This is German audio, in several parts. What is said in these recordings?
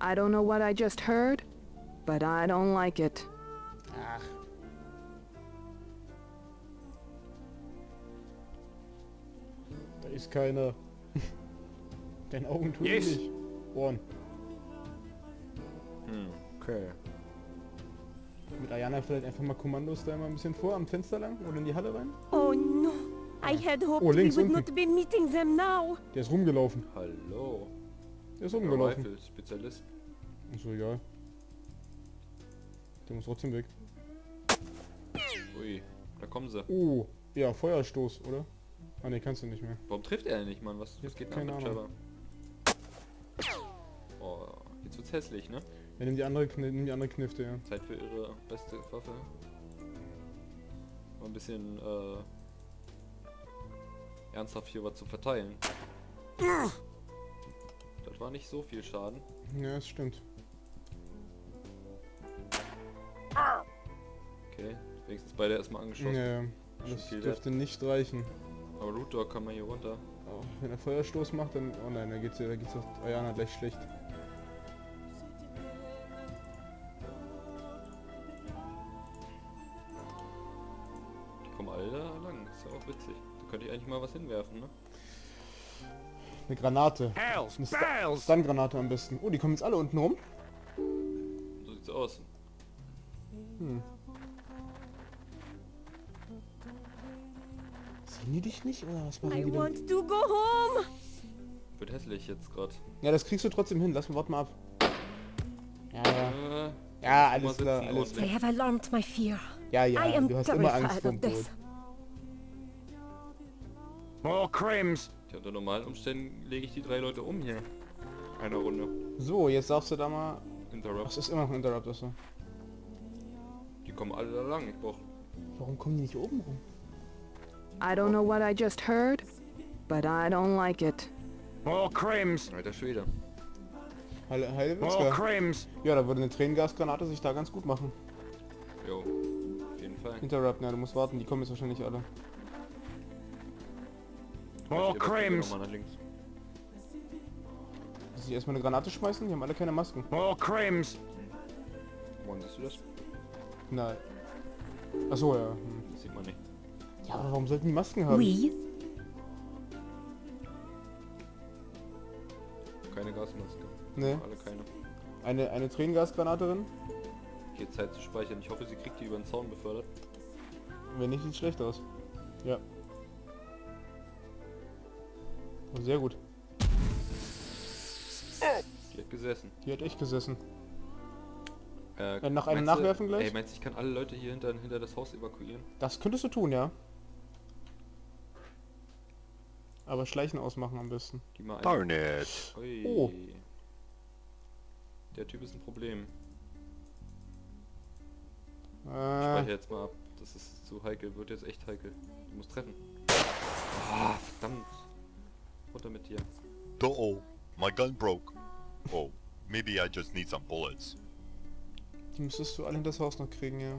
I don't know what I just heard, but I don't like it. Ach. Da ist keiner. Deine Augen tun Yes. nicht. Ohren. Hm, okay. Mit Ayana vielleicht einfach mal Kommandos da mal ein bisschen vor, am Fenster lang oder in die Halle rein. Oh no. I had hoped Oh, links we would unten. not be meeting them now. Der ist rumgelaufen. Hallo. Der ist rumgelaufen. Rifle, Spezialist. Ist so egal. Der muss trotzdem weg. Ui, da kommen sie. Oh, ja, Feuerstoß, oder? Ah ne, kannst du nicht mehr. Warum trifft er nicht, Mann? Was, was geht Keine Ahnung. Oh, jetzt wird's hässlich, ne? Ja, nimm die andere, nimm die andere Knifte, ja. Zeit für ihre beste Waffe. Mal ein bisschen äh, ernsthaft hier was zu verteilen. War nicht so viel Schaden. Ja, das stimmt. Okay, wenigstens beide erstmal angeschossen. Ja, ja. Das dürfte nicht reichen. Aber Root Dog kann man hier runter. Oh, wenn er Feuerstoß macht, dann... Oh nein, da geht's, da geht's auch Ayana gleich schlecht. Eine Granate. Eine bells! Stun-Granate am besten. Oh, die kommen jetzt alle unten rum. So sieht's aus. Hm. Sehen die dich nicht oder was machen I die denn? want to go home. Wird hässlich jetzt gerade. Ja, das kriegst du trotzdem hin. Lass mal, warte mal ab. Ja, ja. Äh, Ja, alles klar, alles und- They klar. have alarmed my fear. Ja, I ja, am du hast immer Angst vor dem of Tod. this. More crims! Ja, unter normalen Umständen lege ich die drei Leute um hier. Eine Runde. So, jetzt darfst du da mal... Ach, Interrupt. es ist immer noch ein Interrupt, achso. Die kommen alle da lang. Ich brauch. Warum kommen die nicht oben rum? I don't know what I just heard, but I don't like it. More crims! Alter Schwede. Heile, More Heilewitzka. crims! Ja, da würde eine Tränengasgranate sich da ganz gut machen. Jo. Auf jeden Fall. Interrupt, ja, du musst warten, die kommen jetzt wahrscheinlich alle. Ich nach links. Dass sie erstmal eine Granate schmeißen, die haben alle keine Masken. More crims! Woran siehst du das? Nein. Achso, ja. Hm. Das sieht man nicht. Ja, aber warum sollten die Masken haben? We? Keine Gasmaske. Nee. Alle keine. Eine, eine Tränengasgranate drin? Geht Zeit zu speichern. Ich hoffe, sie kriegt die über den Zaun befördert. Wenn nicht, sieht schlecht aus. Ja. Oh, sehr gut. Die hat gesessen. Die hat echt gesessen. Äh, Äh, nach einem meinst du- Nachwerfen gleich? Ey, meinst du, ich kann alle Leute hier hinter, hinter das Haus evakuieren? Das könntest du tun, ja. Aber Schleichen ausmachen am besten. Die mal ein. Darn it! Ui. Oh. Der Typ ist ein Problem. Äh, Speicher jetzt mal ab. Das ist zu heikel. Wird jetzt echt heikel. Du musst treffen. Ah, verdammt. Runter mit dir. Uh-oh, my gun broke. Oh, maybe I just need some bullets. die müsstest du alle in das Haus noch kriegen, ja.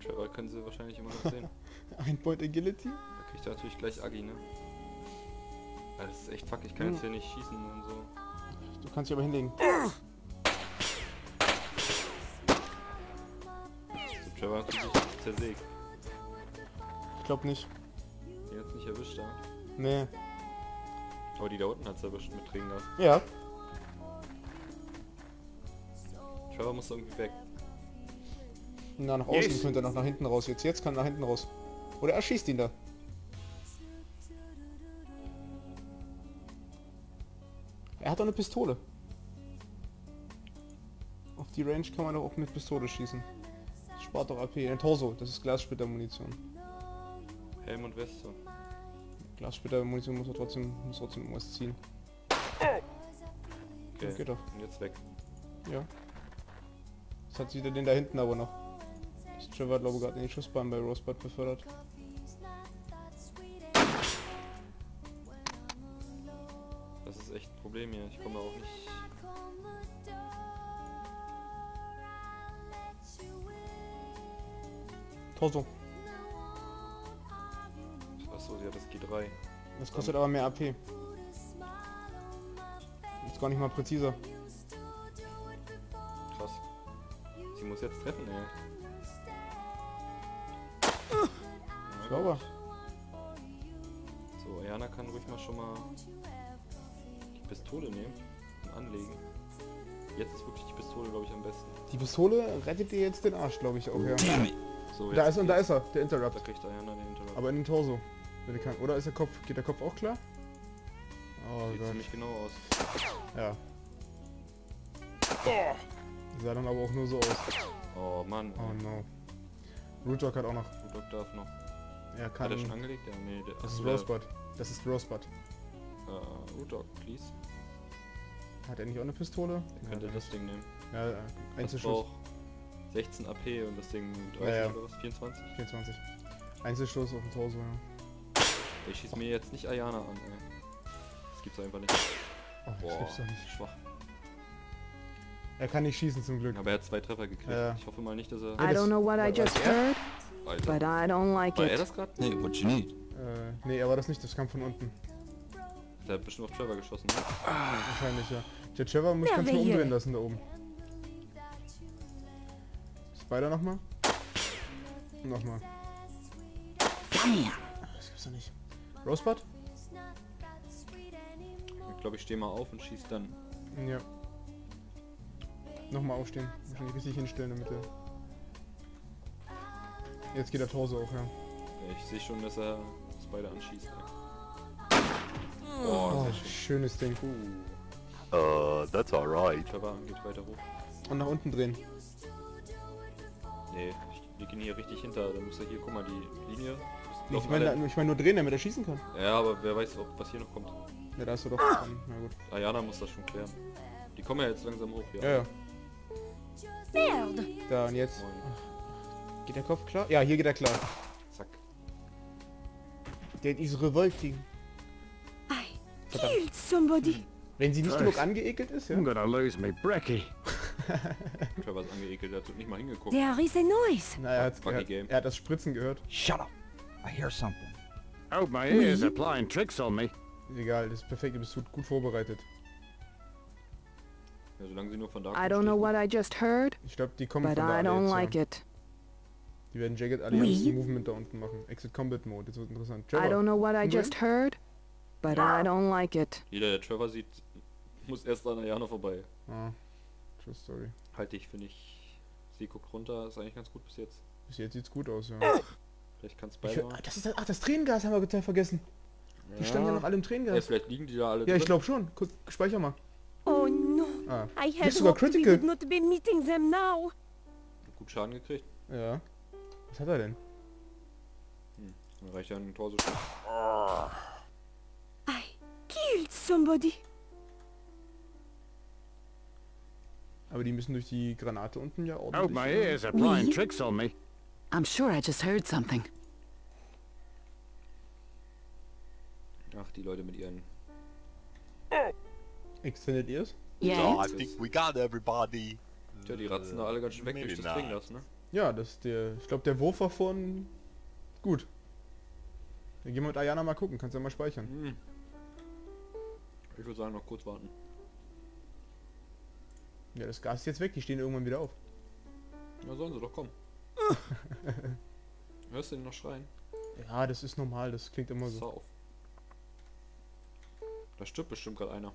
Trevor können sie wahrscheinlich immer noch sehen. Ein Point Agility? Da kriegt er natürlich gleich Agi, ne? Das ist echt fuck. Ich kann Hm. jetzt hier nicht schießen und so. Du kannst dich aber hinlegen. So, Trevor hat sich zersägt. Ich glaube nicht. Die hat's nicht erwischt, da. Nee. Aber die da unten hat's erwischt mit Tränengas. Ja. Trevor muss irgendwie weg. Na, nach außen Yes. könnte er noch nach hinten raus. Jetzt, jetzt kann er nach hinten raus. Oder er schießt ihn da. Er hat doch eine Pistole. Auf die Range kann man doch auch mit Pistole schießen. Das spart doch AP. Ein Torso, das ist Glassplitter-Munition. Helm und Weste. Glassplitter-Munition muss er trotzdem, muss trotzdem irgendwas ziehen. Okay. Geht doch. Und jetzt weg. Ja. Jetzt hat sie den da hinten aber noch. Das Trevor hat glaube ich gerade in die Schussbahn bei Rosebud befördert. Ist echt ein Problem hier. Ich komme auch nicht. Torso. Achso, sie hat das G3. Das kostet aber mehr AP. Ist gar nicht mal präziser. Krass. Sie muss jetzt treffen, ey. Sauber. So, Ayana kann ruhig mal schon mal Pistole nehmen und anlegen. Jetzt ist wirklich die Pistole, glaube ich, am besten. Die Pistole rettet dir jetzt den Arsch, glaube ich auch, ja. So, Da ist und da ist er, der Da Interrupt. kriegt Ayana den Interrupt. Aber in den Torso. Wenn du kann. Oder ist der Kopf. Geht der Kopf auch klar? Oh Sieht Gott. ziemlich genau aus. Ja. Sah dann aber auch nur so aus. Oh Mann. Oh no. Rootdog hat auch noch. Rudolf darf noch. Er Hat kann. er schon angelegt? Ja, nee. Der, Das ist der- Rosebud. Das ist Rosebud. Äh, Rudolf, please. Hat er nicht auch eine Pistole? Er könnte Ja, das Ding nehmen. Ja, Das Einzelschuss. braucht 16 AP und das Ding 30 Ja, ja. oder was? 24? 24. Einzelstoß auf den Torso, ja. Ich schieß mir jetzt nicht Ayana an, ey. Das gibt's einfach nicht. Oh, das Boah, gibt's doch nicht. schwach. Er kann nicht schießen zum Glück. Aber er hat zwei Treffer gekriegt. Ja. Ich hoffe mal nicht, dass er... I don't know what I War- just war er? heard, Alter. but I don't like War er it. das gerade? Hey, what you need? Äh, nee, er war das nicht, das kam von unten. Der hat bestimmt auf Trevor geschossen. Ne? Wahrscheinlich, ja. Der Trevor muss Ja, du mal umdrehen lassen da oben. Spider nochmal. Nochmal. Damn! Das gibt's doch nicht. Rosebud? Ich glaube, ich stehe mal auf und schieß dann. Ja. Nochmal aufstehen. Wahrscheinlich richtig hinstellen in der Mitte. Jetzt geht der Torso auch, ja. Ja, ich sehe schon, dass er Spider anschießt. Ey. Oh, schön. schönes Ding. Uh, that's alright. Trevor geht weiter hoch. Und nach unten drehen. Nee, leg ihn hier richtig hinter. Dann muss er hier, guck mal, die Linie. Das Ich meine alle- ich mein nur drehen, damit er schießen kann. Ja, aber wer weiß, ob was hier noch kommt. Ja, da ist er doch. dran. Na gut. Ayana muss das schon klären. Die kommen ja jetzt langsam hoch, ja. Ja, ja. Merde! Da und jetzt. Geht der Kopf klar? Ja, hier geht er klar. Zack. Der ist revolting. I killed somebody! Wenn sie nicht genug angeekelt ist, ja. I'm gonna lose me brekkie. Trevor ist angeekelt, der hat nicht mal hingeguckt. There is a noise! Na, er, hat's, Buggy er, hat- Game. er hat das Spritzen gehört. Shut up. I hear something. Hold my ears, are playing tricks on me. Egal, das ist perfekt, du bist gut, gut vorbereitet. Ja, solange sie nur von da I kommt, don't know what I just heard, Ich glaube, die kommen but von da I don't jetzt, like ja. it. Die werden Jagged Alliance. Movement da unten machen. Exit Combat Mode, das wird interessant. I don't Trevor, know what I just heard, but I don't like it. Jeder, der Trevor sieht, muss erst an Ayana vorbei. ah, True Story. Halte ich, finde ich. Sie guckt runter, ist eigentlich ganz gut bis jetzt. Bis jetzt sieht's gut aus, ja. Vielleicht kann Ich, Spider. ah, das ist das, ach, das Tränengas haben wir total vergessen. Die standen ja noch alle im Ja, Tränengas. vielleicht liegen die da alle Ja, ich drin. glaube schon. Guck, speicher mal. Oh no! Ah, I Bist sogar we critical. would not be meeting them now! Gut Schaden gekriegt. ja. Was hat er denn? Dann reicht ja ein Tor so schnell. I killed somebody! Aber die müssen durch die Granate unten ja Hold ordentlich... my ears, are playing Oui. tricks on me. I'm sure I just heard something. Ach, die Leute mit ihren. Extended Ears? Yeah? I think we got everybody. Tja, die ratzen da alle ganz schön weg Maybe durch das not. Tränengas, ne? Ja, das ist der... Ich glaube, der Wurf war von... Gut. Dann gehen wir mit Ayana mal gucken. Kannst ja mal speichern. Hm. Ich würde sagen, noch kurz warten. Ja, das Gas ist jetzt weg. Die stehen irgendwann wieder auf. Na, sollen sie doch kommen. Hörst du den noch schreien? Ja, das ist normal. Das klingt immer Pass so. auf. Da stirbt bestimmt gerade einer.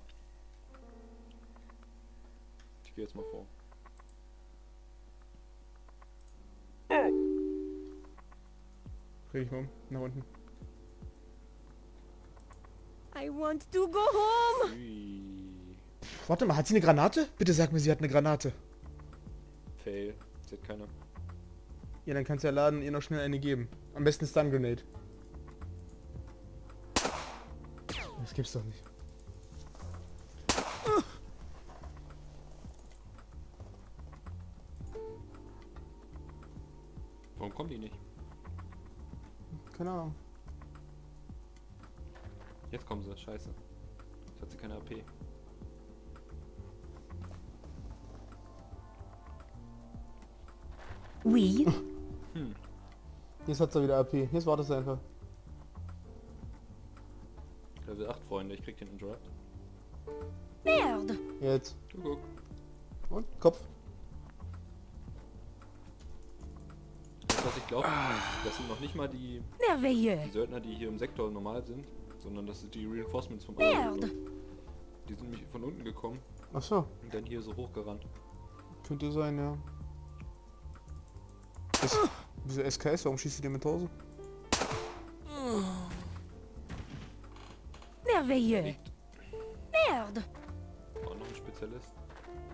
Ich gehe jetzt mal vor. Dreh ich mal um. Nach unten. I want to go home! Ui. Warte mal, hat sie eine Granate? Bitte sag mir, sie hat eine Granate. Fail. Sieht keiner. Ja, dann kannst du ja laden, ihr noch schnell eine geben. Am besten Stun Grenade. Das gibt's doch nicht. Warum kommen die nicht? Keine Ahnung. Jetzt kommen sie. Scheiße. Jetzt hat sie keine AP. Oui. Jetzt hat's er wieder AP. Jetzt wartest du einfach. Level 8, Freunde, ich krieg den Interrupt. Merde. Jetzt. Du guck. Und? Kopf. Das, was ich glaube, das sind noch nicht mal die, die. Söldner, die hier im Sektor normal sind, sondern das sind die Reinforcements vom Sektor. Die sind nämlich von unten gekommen Ach so. und dann hier so hochgerannt. Könnte sein, ja. Das, wieso SKS? Warum schießt du dir mit Hause? Merveilleux. Merde. Auch noch ein Spezialist.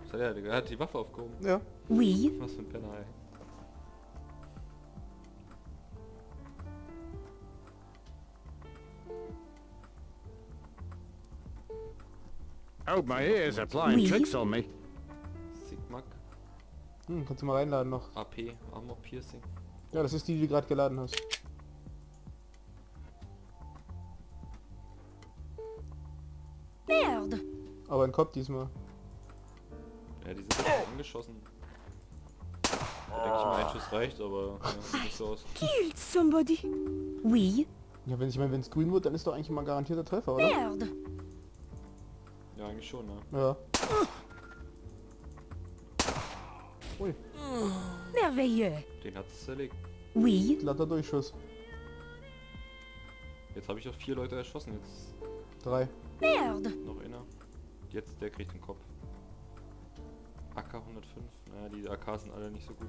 Was hat er? Der hat die Waffe aufgehoben. Ja. Oui. Was für ein Penner, ey. Hold my ears, they're playing Oui. tricks on me. Sigmak, Hm, kannst du mal reinladen noch. AP, Armor Piercing. Ja, das ist die, die du gerade geladen hast. Merde. Aber in Kopf diesmal. Ja, die sind jetzt angeschossen. Da denke ich mal, ein Schuss reicht, aber ja, sieht nicht so aus. Killed somebody. Oui. Ja, wenn ich meine, wenn es grün wird, dann ist doch eigentlich mal garantierter Treffer, oder? Merde. Ja, eigentlich schon, ne? Ja. Ui, Merveilleux. Den hat's zerlegt. Oui. glatter Durchschuss. Jetzt habe ich auch vier Leute erschossen, jetzt Drei. Merde. noch einer. Jetzt der kriegt den Kopf. AK 105. Naja, die AKs sind alle nicht so gut.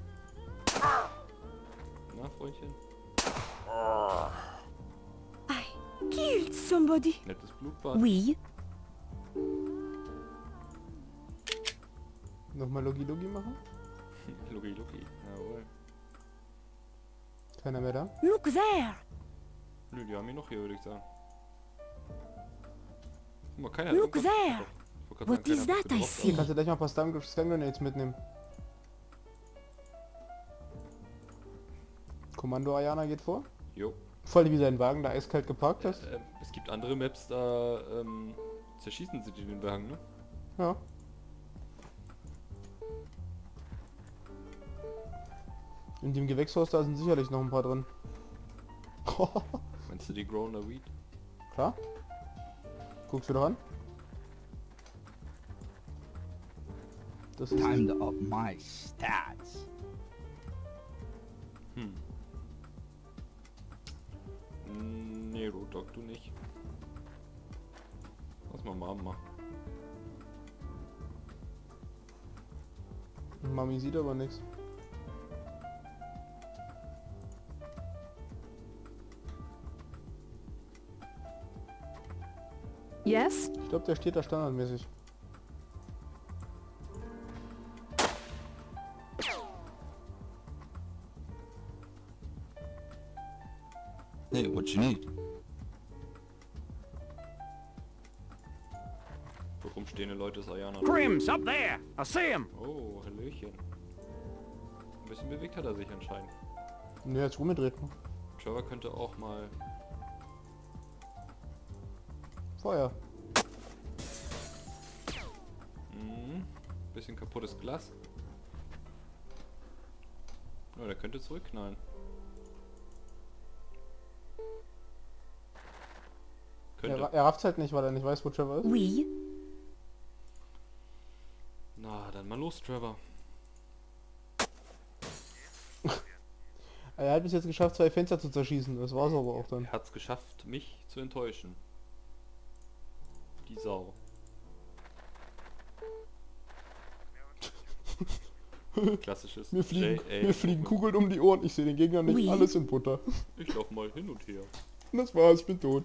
Na, Freundchen? I killed somebody. Nettes Blutbad. Oui. Nochmal Logi Logi machen? Lucky Lucky. Jawohl. Keiner mehr da? Look there. Nö, die haben ihn noch hier, würde ich sagen. Guck mal, keiner Look there. wollte What is sagen, that I see? Kannst du gleich mal ein paar Stun, Grenades mitnehmen. Kommando Ayana geht vor. Jo. Voll wie dein Wagen da eiskalt geparkt hast. Ähm, es gibt andere Maps, da ähm, zerschießen sie den Wagen, ne? Ja. In dem Gewächshaus da sind sicherlich noch ein paar drin. Meinst du die Groner Weed? Klar. Guckst du doch an. Das ist Time to up my stats. Hm. Mm, Nee, Dog, du nicht. Lass mal Mom machen. Mami sieht aber nichts. Yes? Ich glaube, der steht da standardmäßig. Hey, what you need? Wo rumstehende Leute ist Ayana. Grim's up there! I see him! Oh, Hallöchen. Ein bisschen bewegt hat er sich anscheinend. Ne, jetzt rumgedreht. Trevor könnte auch mal... Feuer. Mhm. Bisschen kaputtes Glas. Ja, der könnte zurückknallen. Er, Könnte. ra- er rafft's halt nicht, weil er nicht weiß, wo Trevor ist. Oui. Na, dann mal los, Trevor. Er hat bis jetzt geschafft, zwei Fenster zu zerschießen. Das war's aber auch dann. Er hat's geschafft, mich zu enttäuschen. Die Sau. Klassisches Mir fliegen, JA. mir fliegen Kugeln um die Ohren. Ich sehe den Gegner nicht. Ui. Alles in Butter. Ich lauf mal hin und her. Und das war's, ich bin tot.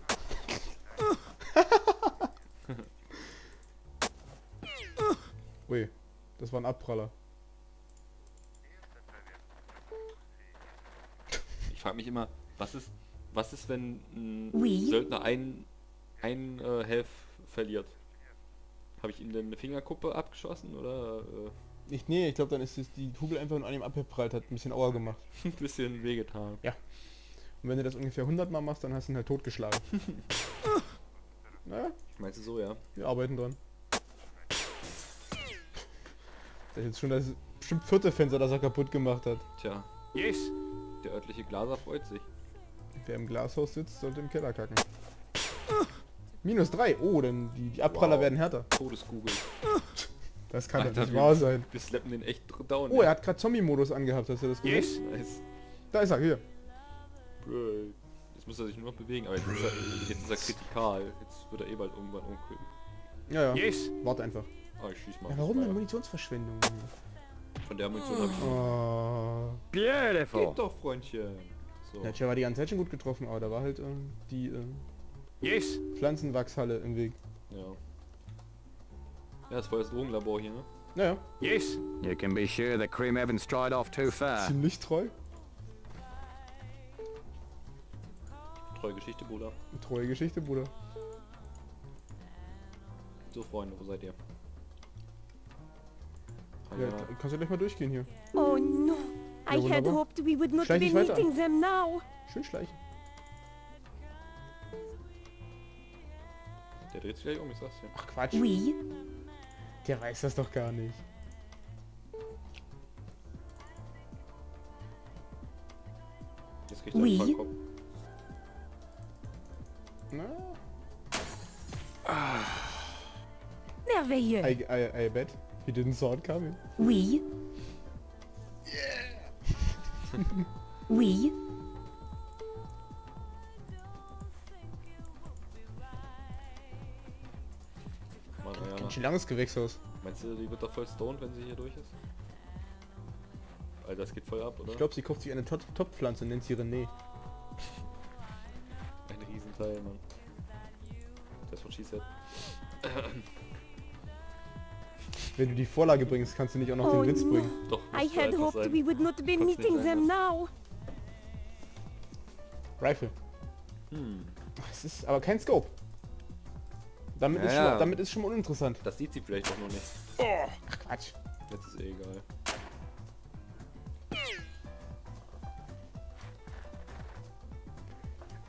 Ui, das war ein Abpraller. Ich frage mich immer, was ist, was ist, wenn ein Oui. Söldner ein, ein äh, Health verliert? Habe ich ihm denn eine Fingerkuppe abgeschossen oder äh, Ich, nee, ich glaube, dann ist es die Kugel einfach nur an ihm abgeprallt, hat ein bisschen Aua gemacht. ein bisschen wehgetan? Und wenn du das ungefähr 100 Mal machst, dann hast du ihn halt totgeschlagen. naja, Meinst du so, ja? wir arbeiten dran. Das ist jetzt schon das bestimmt vierte Fenster, das er kaputt gemacht hat. Tja, Yes. der örtliche Glaser freut sich. Wer im Glashaus sitzt, sollte im Keller kacken. Minus drei. Oh, denn die, die Abpraller Wow. werden härter. Todeskugel. Das kann doch Alter, nicht wir- wahr sein. Wir slappen den echt down. Oh, ey. er hat gerade Zombie-Modus angehabt, hast du das gesehen? Yes. Nice. Da ist er, hier. Bro. Jetzt muss er sich nur noch bewegen, aber jetzt ist er, jetzt ist er kritikal. Jetzt wird er eh bald irgendwann umkippen. Ja, ja. Yes. Warte einfach. Ah, ich schieß mal. Ja, warum denn. Munitionsverschwendung? Von der Munition habe ich. Oh. Beautiful. Geht doch, Freundchen. So. Ja, Tja war die ganze Zeit schon gut getroffen, aber da war halt ähm, die äh, Yes. Pflanzenwachshalle im Weg. Ja. Ja, das war das Drogenlabor hier, ne? Naja, Yes. You can be sure that Cream haven't strayed off too far. ziemlich treu. Treue Geschichte, Bruder. Treue Geschichte, Bruder. So, Freunde, wo seid ihr? Ja, ja. kannst du gleich mal durchgehen hier. Oh no. I Ja, had wunderbar. hoped we would not Schleich be meeting them now. Schön schleichen. Der dreht sich gleich um, ich sag's dir. Ach Quatsch. Oui. Der weiß das doch gar nicht. Jetzt kriegt er Oui. einen Kopf. Na, Merveilleux. I, I, I bet. He didn't saw it coming. Oui. oui. Ganz schön langes Gewächshaus. Meinst du, die wird doch voll stoned, wenn sie hier durch ist? Alter, das geht voll ab, oder? Ich glaube, sie kauft sich eine Top- Topfpflanze, nennt sie René. Ein Riesenteil, Mann. Das she said. Wenn du die Vorlage bringst, kannst du nicht auch noch Oh den Witz no. bringen. Doch, I had hoped sein. we would not be meeting them now. Rifle. Hm, Es ist aber kein Scope. Damit, ist, Ja, schon, ja. mal- damit ist schon mal uninteressant. das sieht sie vielleicht auch noch nicht. Ach Quatsch. Jetzt ist eh egal.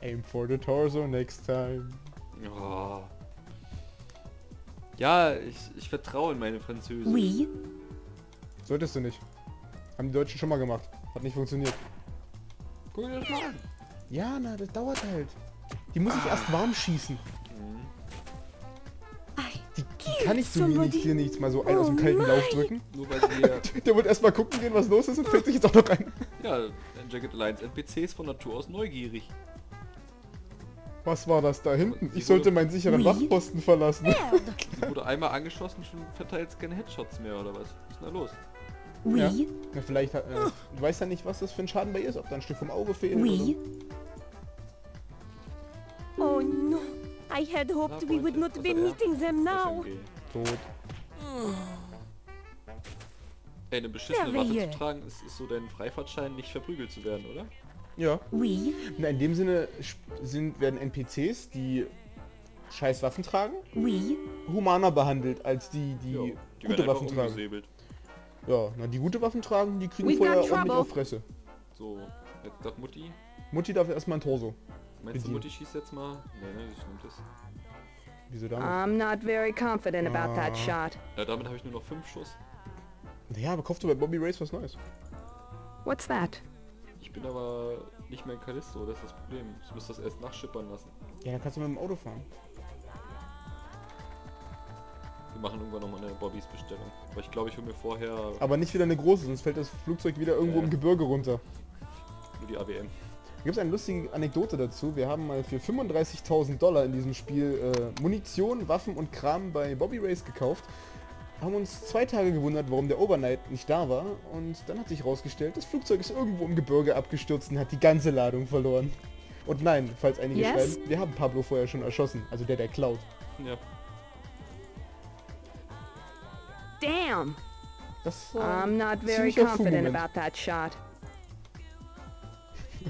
Aim for the torso next time. Oh. Ja, ich, ich vertraue in meine Französin. Oui. Solltest du nicht. Haben die Deutschen schon mal gemacht. Hat nicht funktioniert. Guck dir das mal an. Ja, na, das dauert halt. Die muss ich erst warm schießen. Kann ich so nicht hier nichts mal so einen aus dem Oh kalten Lauf nein. drücken. Nur weil hier, Der wird erstmal gucken gehen, was los ist und fällt sich jetzt auch noch rein. ja, ein Jacket Alliance NPCs von Natur aus neugierig. Was war das da hinten? Sie Ich sollte meinen sicheren. Wachposten verlassen. Sie wurde einmal angeschossen, schon verteilt es keine Headshots mehr, oder was? Was ist denn da los? Oui. Ja. Na, vielleicht hat, äh, du weißt ja nicht, was das für ein Schaden bei ihr ist, ob da ein Stück vom Auge fehlt Oui. Oh no. I had hoped we would not be meeting them now. SMG. Tot. Ey, eine beschissene Waffe zu tragen, ist, ist so dein Freifahrtschein, nicht verprügelt zu werden, oder? Ja. Oui. Na, in dem Sinne sind, werden NPCs, die scheiß Waffen tragen, Oui. humaner behandelt als die, die Jo, die gute Waffen tragen. umgesäbelt. Ja, na, die gute Waffen tragen, die kriegen vorher ordentlich auf Fresse. So, jetzt darf Mutti. Mutti darf erstmal ein Torso. Meinst du. Mutti schießt jetzt mal? Nee, ne, das stimmt das. Wieso damit? I'm not very confident about that Ah. shot. Ja, damit habe ich nur noch fünf Schuss. Naja, aber kaufst du bei Bobby Race was Neues. What's that? Ich bin aber nicht mehr in Callisto, das ist das Problem. Ich muss das erst nachschippern lassen. Ja, dann kannst du mit dem Auto fahren. Wir machen irgendwann nochmal eine Bobbys Bestellung. Aber ich glaube, ich hole mir vorher Aber nicht wieder eine große, sonst fällt das Flugzeug wieder irgendwo Ja. im Gebirge runter. nur die AWM. Da gibt es eine lustige Anekdote dazu. Wir haben mal für 35.000 Dollar in diesem Spiel äh, Munition, Waffen und Kram bei Bobby Race gekauft. Haben uns zwei Tage gewundert, warum der Overnight nicht da war. Und dann hat sich herausgestellt, das Flugzeug ist irgendwo im Gebirge abgestürzt und hat die ganze Ladung verloren. Und nein, falls einige Yes? schreiben, wir haben Pablo vorher schon erschossen. Also der, der klaut. Ja, Damn! Das I'm not very confident about that shot.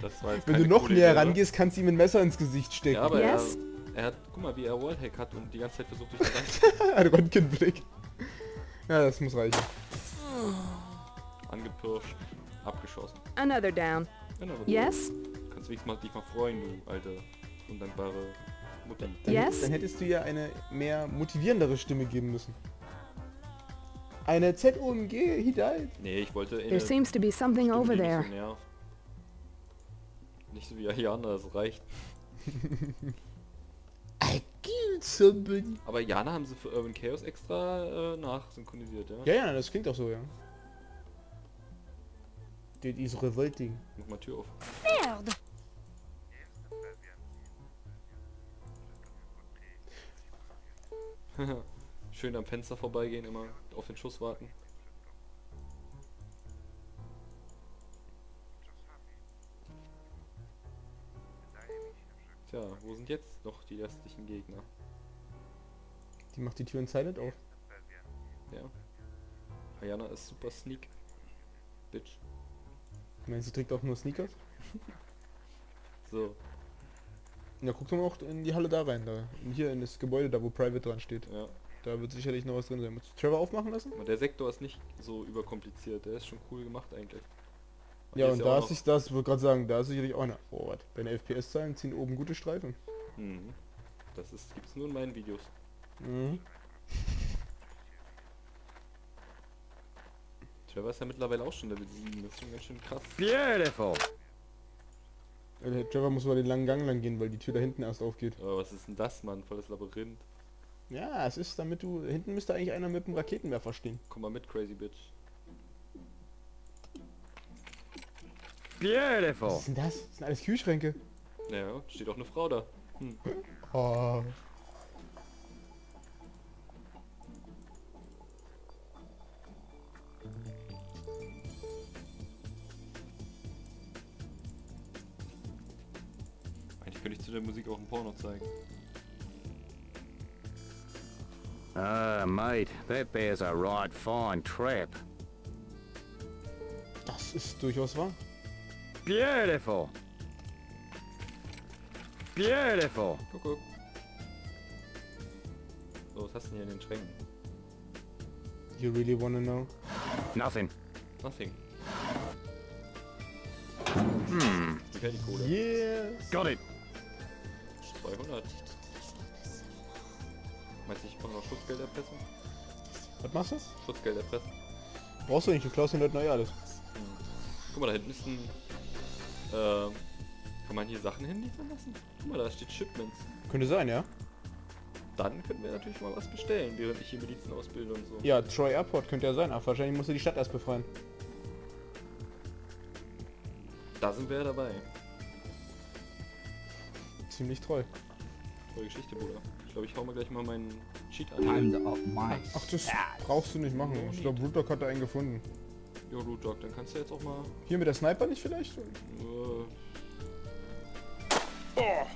Das war jetzt Wenn du noch näher rangehst, kannst du ihm ein Messer ins Gesicht stecken. Ja, aber Yes? er, er hat, guck mal, wie er Wallhack hat und die ganze Zeit versucht durch die ein Röntgenblick. Ja, das muss reichen. angepirscht, abgeschossen. Another down. Genau, aber du Yes? Kannst wenigstens mal dich mal freuen, du alte, undankbare Mutti. Dann, Yes? dann hättest du ja eine mehr motivierendere Stimme geben müssen. Eine ZOMG, he died. Nee, ich wollte There seems to be something Stimme, over there. Nicht so, wie Ayana, das reicht. I killed somebody. Aber Jana haben sie für Urban Chaos extra äh, nachsynchronisiert, ja? Ja, ja, das klingt auch so, ja. That is revolting. Mach mal Tür auf. Merde! Schön am Fenster vorbeigehen, immer auf den Schuss warten. Tja, wo sind jetzt noch die restlichen Gegner? Die macht die Tür in Silent auf. Ja. Ayana ist super sneak. Bitch. Ich meine, sie trägt auch nur Sneakers. So, Ja, guck doch mal auch in die Halle da rein, da. In hier in das Gebäude, da wo Private dran steht. ja. Da wird sicherlich noch was drin sein. Musst du Trevor aufmachen lassen? Aber der Sektor ist nicht so überkompliziert. Der ist schon cool gemacht eigentlich. Ja, hier und da ist sich das, würde gerade sagen, da ist sicherlich auch eine. Oh, was? Bei den FPS-Zahlen ziehen oben gute Streifen. Mhm. Das ist, gibt's nur in meinen Videos. Mhm. Trevor ist ja mittlerweile auch schon Level 7. Das ist schon ganz schön krass. Beautiful. Der Trevor muss mal den langen Gang lang gehen, weil die Tür da hinten erst aufgeht. Aber was ist denn das, Mann? Volles Labyrinth. Ja, es ist damit du. Hinten müsste eigentlich einer mit dem Raketenwerfer stehen. Komm mal mit, Crazy Bitch. Beautiful. Was ist denn das? Das sind alles Kühlschränke. Ja, steht auch eine Frau da. Hm. Oh. Eigentlich könnte ich zu der Musik auch ein Porno zeigen. Ah, mate, that there's a right fine trap. Das ist durchaus wahr. Beautiful. Beautiful. Guck, guck. So, was hast du denn hier in den Schränken? You really wanna know? Nothing. Nothing. Hmm. Wie viel die Kohle? Yes! Got it. 200. Meinst du, ich mache noch Schutzgeld erpressen? Was machst du? Schutzgeld erpressen. Brauchst du nicht, du klaust den Leuten neu alles. Guck mal, da hinten ist ein... Äh, kann man hier Sachen hinliefern lassen? Guck mal, da steht Shipments. Könnte sein, ja? Dann könnten wir natürlich mal was bestellen, während ich hier Milizen ausbilde und so. Ja, Troy Airport könnte ja sein, aber wahrscheinlich musst du die Stadt erst befreien. Da sind wir ja dabei. Ziemlich treu. Tolle Geschichte, Bruder. Ich glaube, ich hau mir gleich mal meinen Cheat an. Ach, das brauchst du nicht machen. Ich glaube, Root Dog hat da einen gefunden. Jo, Root Dog, dann kannst du jetzt auch mal... Hier mit der Sniper nicht vielleicht? Äh,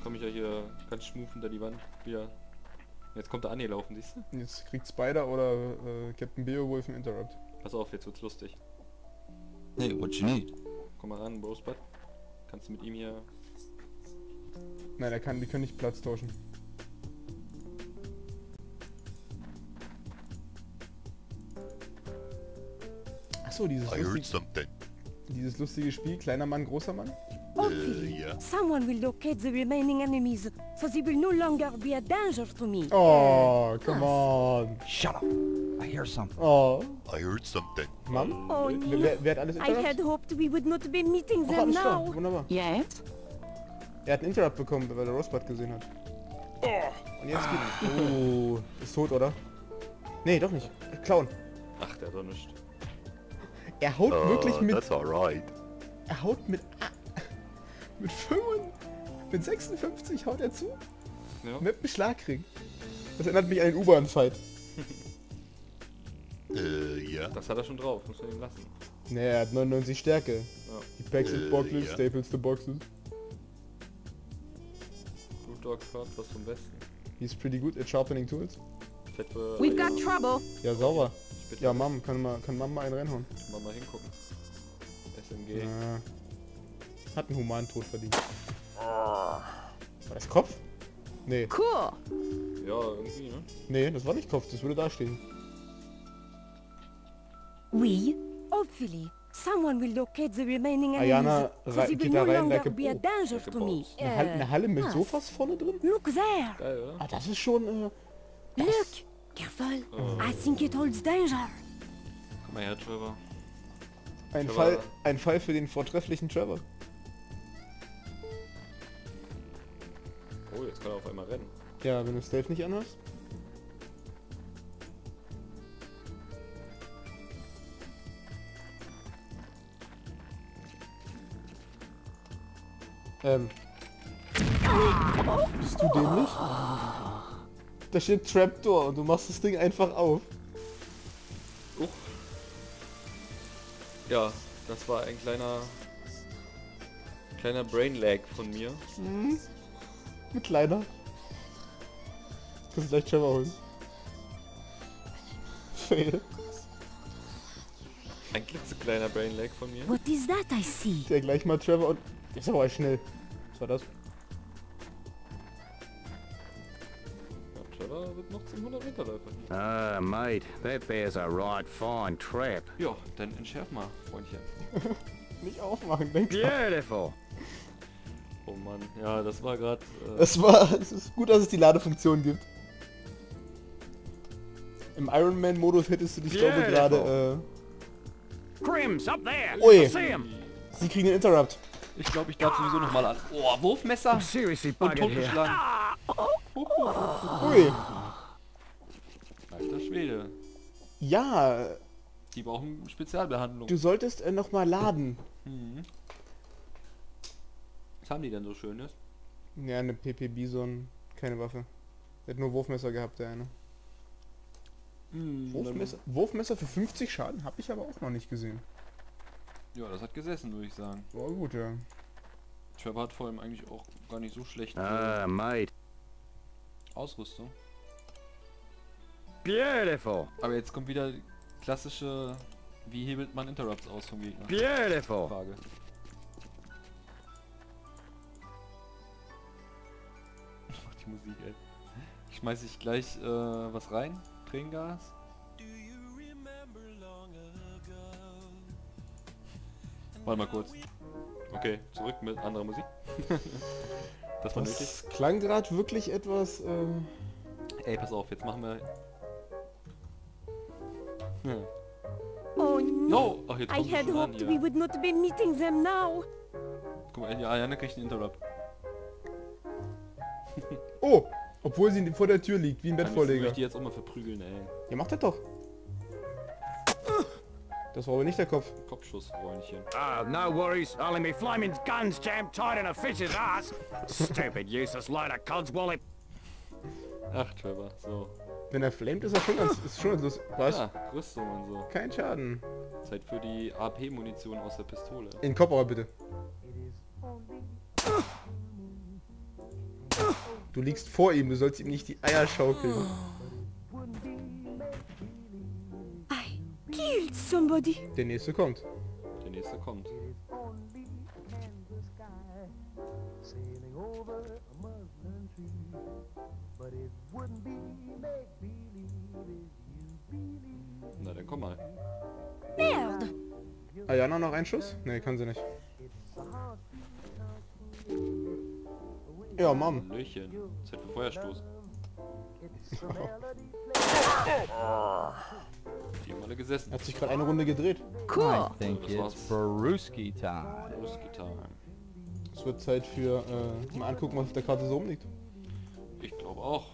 komm ich ja hier ganz schmuf hinter die Wand wieder. Jetzt kommt er angelaufen, siehst du? Jetzt kriegt Spider oder äh, Captain Beowulf einen Interrupt. Pass auf, jetzt wird's lustig. Hey, what you need? Komm mal ran, Rosebud. Kannst du mit ihm hier... Nein, er kann, die können nicht Platz tauschen. Achso, dieses, I heard lustig, something. dieses lustige Spiel, kleiner Mann, großer Mann. Uh, Hopefully, yeah. someone will locate the remaining enemies, so they will no longer be a danger to me. Oh, come on. Shut up. I hear something. Oh, I heard something. Mann. Oh no. wer, wer hat alles I Interrupt? had hoped we would not be meeting them klar, now. wunderbar. Yes? Er hat einen Interrupt bekommen, weil er Rosebud gesehen hat. Und jetzt geht... Oh, ist tot, oder? Nee, doch nicht. Clown. Ach, der hat doch nichts. Er haut wirklich Uh, mit... that's alright. Er haut mit... ah, Mit 5... Mit 56 haut er zu. Ja. Mit dem Schlagring. Das erinnert mich an den U-Bahn-Fight. Uh, yeah. Das hat er schon drauf, muss man ihm lassen. Nee, er hat 99 Stärke. Ja. He packs his Äh, boxes, ja. staples the boxes. Root Dog hört was vom Besten. He's pretty good at sharpening tools. Für We've got trouble. Ja, sauber. Ja, Mom, kann, mal, kann Mom mal einen reinhauen. Mal, mal hingucken. SMG. Ja. Hat einen humanen Tod verdient. War das Kopf? Nee. Cool. Ja, irgendwie, ne? Nee, das war nicht Kopf, das würde da stehen. We, hopefully, someone will locate the remaining enemies, Ayana geht will da no rein longer like a be a pro. danger Like a to me. boss. Eine, Halle, mit ah, Sofas vorne drin? Look there! Geil, oder? Ah, das ist schon, äh... Look! Careful! I think it holds danger. Komm mal her, Trevor. Ein Aber- Fall, ein Fall für den vortrefflichen Trevor. Oh, jetzt kann er auf einmal rennen. Ja, wenn du Stealth nicht anhast. Ähm. Bist du dämlich? Da steht Trapdoor und du machst das Ding einfach auf. Oh. Ja, das war ein kleiner... Kleiner Brain Lag von mir. Ein kleiner. Kannst du gleich Trevor holen. Fail. Ein klitzekleiner Brain Lag von mir. What is that I see? Der gleich mal Trevor und... Ist aber schnell. Was war das? Wird noch zum 100 Meter Läufer. Ah, mate, that there's a right fine trap. Ja, dann entschärf mal, Freundchen. Nicht aufmachen, denk dran. Beautiful. Oh Mann, ja, das war gerade... Äh, Es war... Es ist gut, dass es die Ladefunktion gibt. Im Iron Man Modus hättest du dich, glaube ich, Beautiful. gerade... Crims, up there. Him. Äh, sie kriegen einen Interrupt. ich glaube, ich darf sowieso noch mal an. Oh, Wurfmesser! I'm seriously Und buggered here. totgeschlagen. Ui. Schwede. Ja, Die brauchen Spezialbehandlung. du solltest äh, noch mal laden. Mhm. Was haben die denn so Schönes? Ja, eine PP Bison. Keine Waffe. Der hat nur Wurfmesser gehabt, der eine. Hm, Wurfmesser, Wurfmesser für 50 Schaden habe ich aber auch noch nicht gesehen. Ja, das hat gesessen, würde ich sagen. War gut, ja. Trevor hat vor allem eigentlich auch gar nicht so schlecht Ah, mate. Ausrüstung. Beautiful. Aber jetzt kommt wieder die klassische, wie hebelt man Interrupts aus vom Gegner? Beautiful. Frage. Ach, die Musik, ey. Schmeiß ich gleich äh, was rein? Tränengas? Warte mal kurz. Okay, zurück mit anderer Musik. das war nötig. Das klang gerade wirklich etwas... Äh, Ey, pass auf, jetzt machen wir... Ja. Oh no! No! Ach, jetzt I had hoped we would not be meeting them now. Guck mal, ja, Janne kriegt einen Interrupt. oh! Obwohl sie vor der Tür liegt, wie ein Bettvorleger. möchte ich die jetzt auch mal verprügeln, ey. Ja, macht das doch. Das war aber nicht der Kopf. Kopfschussräumchen. Ah, no worries. Only me flaming guns jammed tight in a fish's ass. Stupid, useless load of codswallop. Ach, Trevor, so. Wenn er flamed, ist er schon ganz, ist schon ganz lustig. Was? Ja, Rüstung und so. Kein Schaden. Zeit für die AP-Munition aus der Pistole. In den Kopf aber bitte. Du liegst vor ihm, du sollst ihm nicht die Eier schaukeln. I killed somebody. Der nächste kommt. Der nächste kommt. Na, dann komm mal. Merde. Ayana noch ein Schuss? Ne, kann sie nicht. Ja, Mom. Hallöchen. Zeit für Feuerstoß. Die haben alle gesessen. Hat sich gerade eine Runde gedreht. Cool. think Das war's. it's Baruski time. Whisky Time. Es wird Zeit für, äh, mal angucken, was auf der Karte so rumliegt. Ich glaube auch.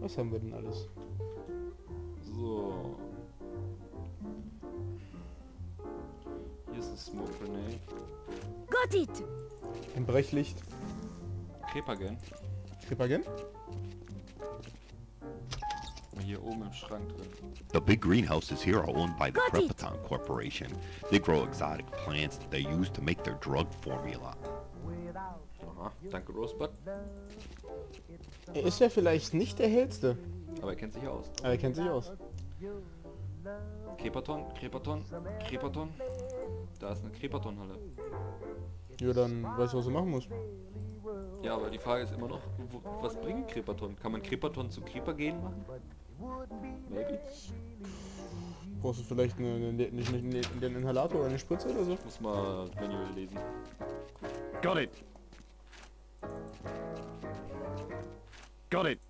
Was haben wir denn alles? So. Hier ist ein Smoke Grenade. Got it. Ein Brechlicht. Krepagen. Hier oben im Schrank drin. The big greenhouses here are owned by the. Crepiton Corporation. They grow exotic plants that they use to make their drug formula. Aha, danke Rosebud. Er ist ja vielleicht nicht der hellste, Aber er kennt sich aus. aber er kennt sich aus. Krepaton, Krepaton, Krepaton. Da ist eine Krepatonhalle. Ja, dann weißt du, was du machen musst. Ja, aber die Frage ist immer noch, wo, was bringt Krepaton? Kann man Krepaton zu Krepagen machen? Maybe. Brauchst du vielleicht eine, eine, eine, eine, einen Inhalator oder eine Spritze oder so? Muss mal Manual lesen. Got it. Got it.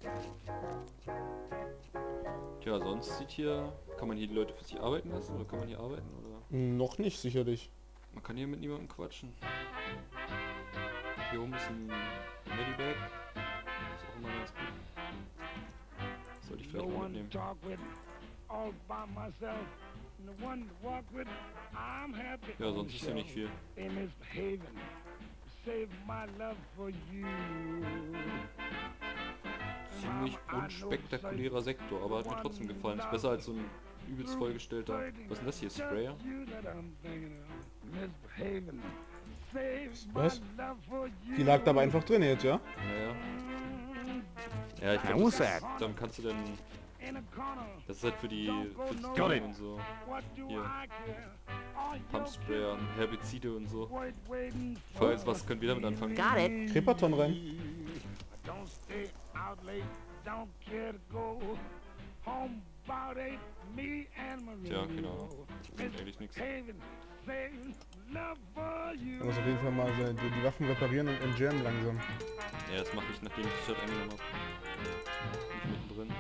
Ja, sonst sieht hier... Kann man hier die Leute für sich arbeiten lassen? Oder kann man hier arbeiten? Oder Noch nicht, sicherlich. man kann hier mit niemandem quatschen. Hier oben ist ein Medibag. Das ist auch immer ganz gut. Sollte ich vielleicht mal mitnehmen. Ja, sonst ist hier nicht viel. Ziemlich unspektakulärer Sektor, aber hat mir trotzdem gefallen. Ist besser als so ein übelst vollgestellter... Was ist denn das hier? Sprayer? Was? Die lag da aber einfach drin jetzt, ja? Ja, ja. Ich glaube, das dann kannst du dann... In a corner. Das ist halt für die... Für das it. und so. Hier. Pumpsprayer, Herbizide und so. Falls was, könnt ihr damit anfangen? Got it. Krepaton rein. Don't stay out late, don't care to go home about eight, me and Marie. Tja, genau. Bringt eigentlich nichts. Er muss auf jeden Fall mal seine- die, die Waffen reparieren und entjammen langsam. Ja, das mache ich, nachdem ich die Stadt eingenommen habe. Nicht mittendrin.